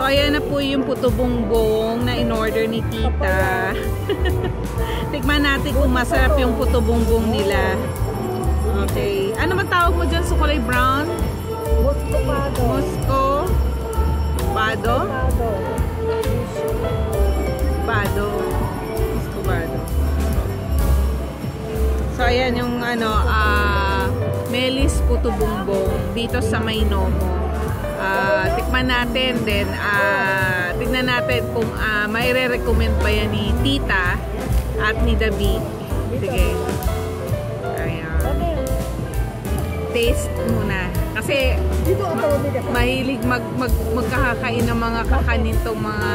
ayan na po yung puto bongbong na in-order ni tita. Tikman natin kung masarap yung puto bongbong nila. Okay. Ano man tawag mo dyan sa kulay brown? Mosco? Bado? Moscovado. Bado. Moscovado. So, ayan yung ano, ah, Melis Puto Bongbong dito sa Mainomo. Ah, tikman natin din. ah tignan natin kung ah, may re-recommend pa yan ni Tita at ni Dabi. Sige. Ayan. Taste muna. Kasi ma- mahilig mag, mag, magkakakain ng mga kakanin tong mga